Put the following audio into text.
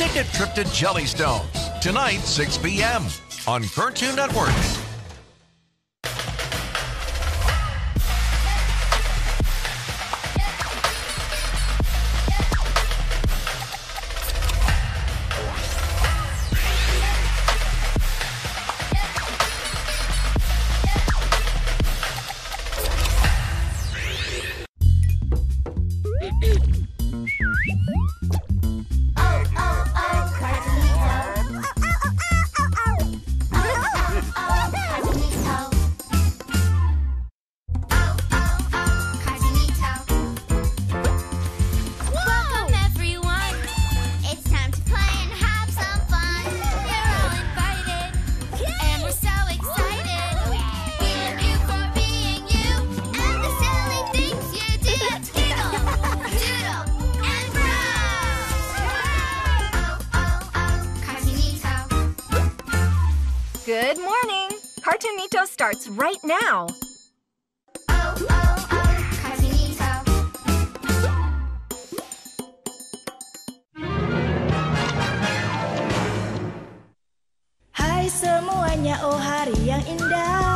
take a trip to Jellystones tonight, 6 p.m. on Cartoon Network. Good morning! Cartoonito starts right now. Oh oh oh, Cartoonito. Hai semuanya, oh hari yang indah